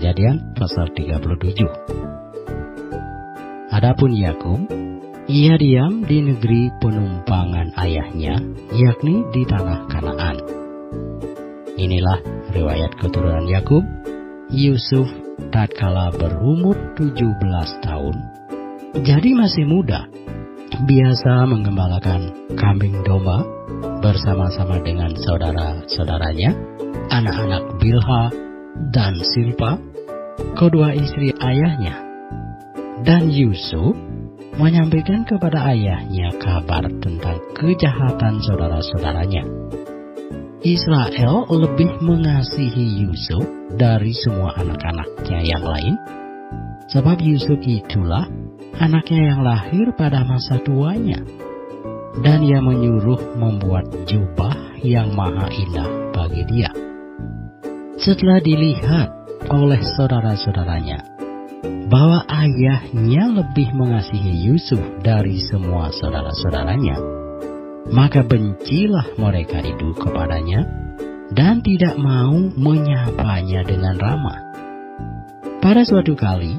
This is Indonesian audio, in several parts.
Kejadian pasal 37. Adapun Yakub, ia diam di negeri penumpangan ayahnya, yakni di tanah Kanaan. Inilah riwayat keturunan Yakub. Yusuf tatkala berumur 17 tahun, jadi masih muda, biasa menggembalakan kambing domba bersama-sama dengan saudara-saudaranya, anak-anak Bilha dan Silpa, kedua istri ayahnya. Dan Yusuf menyampaikan kepada ayahnya kabar tentang kejahatan saudara-saudaranya. Israel lebih mengasihi Yusuf dari semua anak-anaknya yang lain, sebab Yusuf itulah anaknya yang lahir pada masa tuanya. Dan ia menyuruh membuat jubah yang maha indah bagi dia. Setelah dilihat oleh saudara-saudaranya bahwa ayahnya lebih mengasihi Yusuf dari semua saudara-saudaranya, maka bencilah mereka itu kepadanya dan tidak mau menyapanya dengan ramah. Pada suatu kali,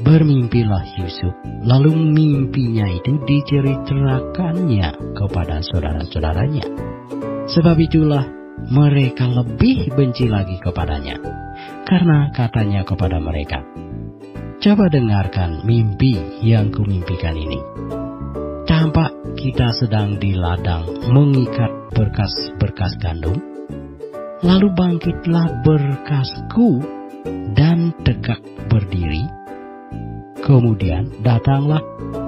bermimpilah Yusuf, lalu mimpinya itu diceritakannya kepada saudara-saudaranya. Sebab itulah mereka lebih benci lagi kepadanya, karena katanya kepada mereka, Coba dengarkan mimpi yang kumimpikan ini. Tampak kita sedang di ladang mengikat berkas-berkas gandum, lalu bangkitlah berkasku dan tegak berdiri. Kemudian datanglah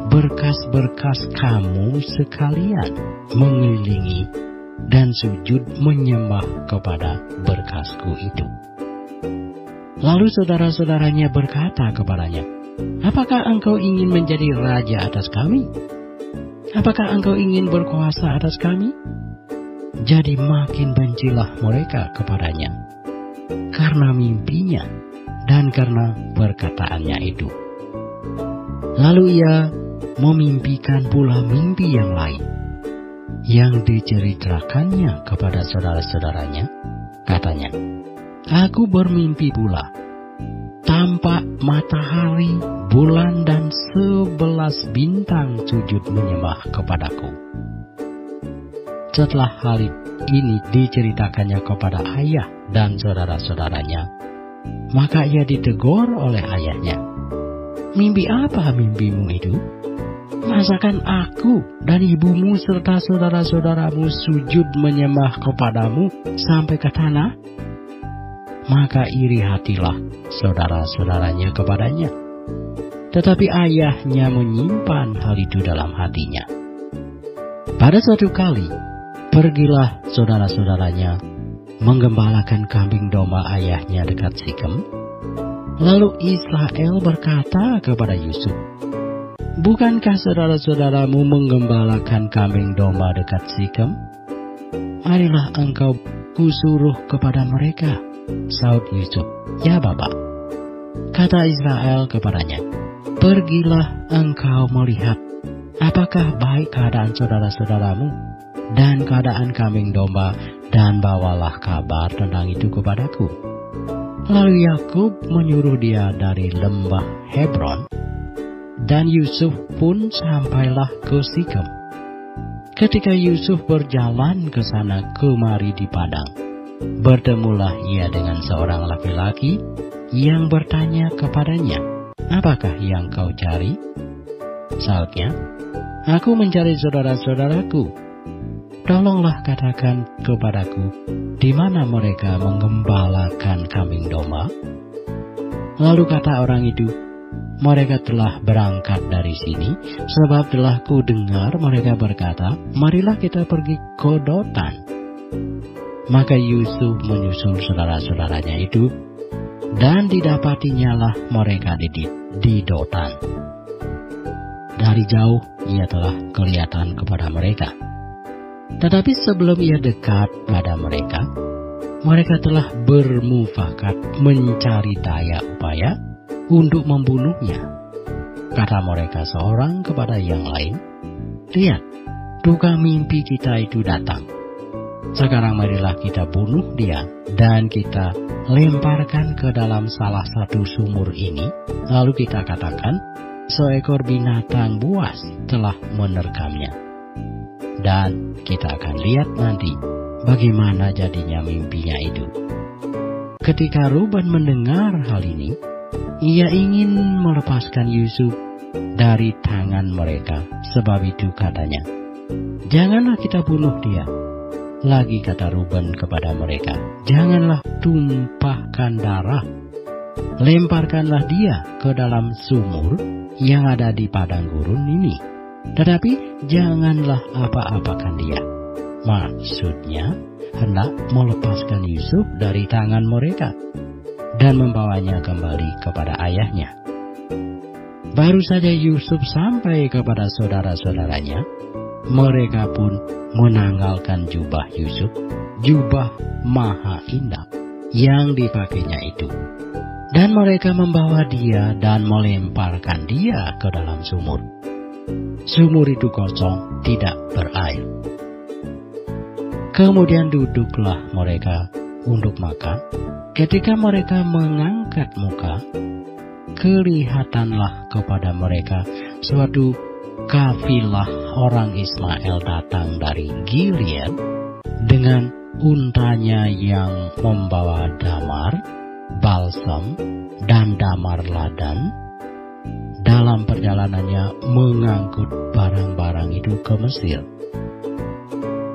berkas-berkas kamu sekalian mengelilingi dan sujud menyembah kepada berkasku itu. Lalu saudara-saudaranya berkata kepadanya, Apakah engkau ingin menjadi raja atas kami? Apakah engkau ingin berkuasa atas kami? Jadi makin bencilah mereka kepadanya, karena mimpinya dan karena perkataannya itu. Lalu ia memimpikan pula mimpi yang lain, yang diceritakannya kepada saudara-saudaranya, katanya, Aku bermimpi pula. Tampak matahari, bulan, dan sebelas bintang sujud menyembah kepadaku. Setelah hal ini diceritakannya kepada ayah dan saudara-saudaranya, maka ia ditegur oleh ayahnya. Mimpi apa mimpimu itu? Masakan aku dan ibumu serta saudara-saudaramu sujud menyembah kepadamu sampai ke tanah? Maka iri hatilah saudara-saudaranya kepadanya. Tetapi ayahnya menyimpan hal itu dalam hatinya. Pada suatu kali, pergilah saudara-saudaranya menggembalakan kambing domba ayahnya dekat Sikem. Lalu Israel berkata kepada Yusuf, Bukankah saudara-saudaramu menggembalakan kambing domba dekat Sikem? Marilah engkau kusuruh kepada mereka Saud Yusuf, Ya Bapak. Kata Israel kepadanya, Pergilah engkau melihat apakah baik keadaan saudara-saudaramu dan keadaan kambing domba dan bawalah kabar tentang itu kepadaku. Lalu Yakub menyuruh dia dari lembah Hebron dan Yusuf pun sampailah ke Sikem. Ketika Yusuf berjalan ke sana kemari di padang, Bertemulah ia dengan seorang laki-laki yang bertanya kepadanya, Apakah yang kau cari? Saatnya, Aku mencari saudara-saudaraku. Tolonglah katakan kepadaku, di mana mereka menggembalakan kambing domba? Lalu kata orang itu, mereka telah berangkat dari sini, sebab telah ku dengar mereka berkata, marilah kita pergi ke Dotan. Maka Yusuf menyusul saudara-saudaranya itu, dan didapatinya lah mereka di, di Dotan. Dari jauh ia telah kelihatan kepada mereka. Tetapi sebelum ia dekat pada mereka, mereka telah bermufakat mencari daya upaya untuk membunuhnya. Kata mereka seorang kepada yang lain, Lihat, tukang mimpi kita itu datang Sekarang marilah kita bunuh dia dan kita lemparkan ke dalam salah satu sumur ini. Lalu kita katakan, seekor binatang buas telah menerkamnya. Dan kita akan lihat nanti bagaimana jadinya mimpinya itu. Ketika Ruben mendengar hal ini, ia ingin melepaskan Yusuf dari tangan mereka. Sebab itu katanya, Janganlah kita bunuh dia, lagi kata Ruben kepada mereka, janganlah tumpahkan darah. Lemparkanlah dia ke dalam sumur yang ada di padang gurun ini. Tetapi janganlah apa-apakan dia. Maksudnya, hendak melepaskan Yusuf dari tangan mereka dan membawanya kembali kepada ayahnya. Baru saja Yusuf sampai kepada saudara-saudaranya, mereka pun menanggalkan jubah Yusuf, jubah maha indah yang dipakainya itu. Dan mereka membawa dia dan melemparkan dia ke dalam sumur. Sumur itu kosong, tidak berair. Kemudian duduklah mereka untuk makan. Ketika mereka mengangkat muka, kelihatanlah kepada mereka suatu kafilah orang Ismail datang dari Gilead dengan untanya yang membawa damar, balsam, dan damar ladan dalam perjalanannya mengangkut barang-barang itu ke Mesir.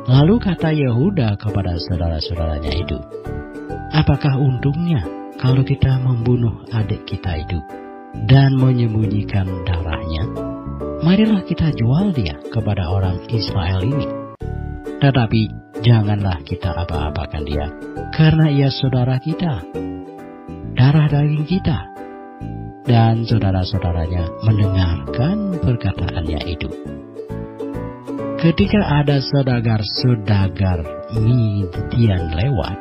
Lalu kata Yehuda kepada saudara-saudaranya itu, Apakah untungnya kalau kita membunuh adik kita itu dan menyembunyikan darahnya? Marilah kita jual dia kepada orang Israel ini. Tetapi janganlah kita apa-apakan dia, karena ia saudara kita, darah daging kita. Dan saudara-saudaranya mendengarkan perkataannya itu. Ketika ada saudagar-saudagar Midian lewat,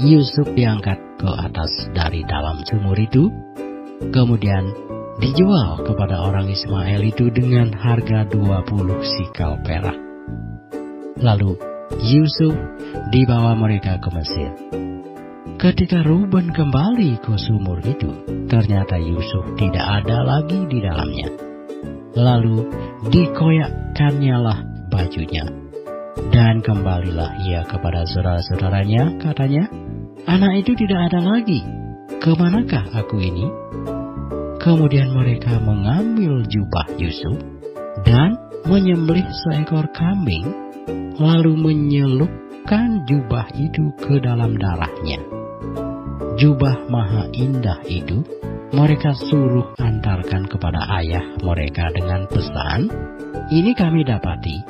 Yusuf diangkat ke atas dari dalam sumur itu, kemudian dijual kepada orang Ismail itu dengan harga 20 sikal perak. Lalu Yusuf dibawa mereka ke Mesir. Ketika Ruben kembali ke sumur itu, ternyata Yusuf tidak ada lagi di dalamnya. Lalu dikoyakkannya lah bajunya. Dan kembalilah ia kepada saudara-saudaranya, katanya, Anak itu tidak ada lagi. Ke manakah aku ini? Kemudian mereka mengambil jubah Yusuf dan menyembelih seekor kambing, lalu menyelupkan jubah itu ke dalam darahnya. Jubah maha indah itu mereka suruh antarkan kepada ayah mereka dengan pesan, ini kami dapati.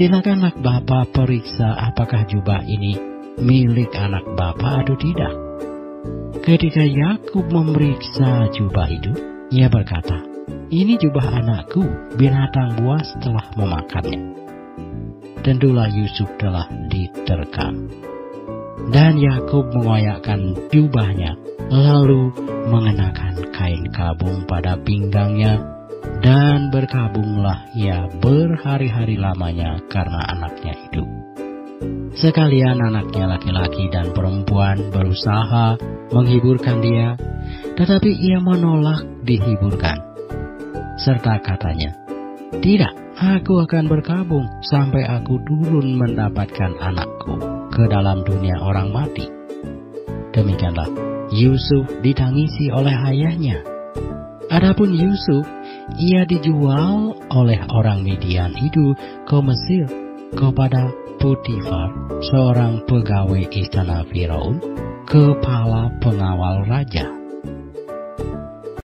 Silakanlah Bapak periksa apakah jubah ini milik anak Bapak atau tidak. Ketika Yakub memeriksa jubah itu, ia berkata, "Ini jubah anakku, binatang buas telah memakannya." Tentulah Yusuf telah diterkam. Dan Yakub mengoyakkan jubahnya, lalu mengenakan kain kabung pada pinggangnya, dan berkabunglah ia berhari-hari lamanya karena anaknya itu. Sekalian anaknya laki-laki dan perempuan berusaha menghiburkan dia, tetapi ia menolak dihiburkan. Serta katanya, Tidak, aku akan berkabung sampai aku turun mendapatkan anakku ke dalam dunia orang mati. Demikianlah Yusuf ditangisi oleh ayahnya. Adapun Yusuf, ia dijual oleh orang Midian itu ke Mesir kepada Putifar, seorang pegawai istana Firaun, kepala pengawal raja.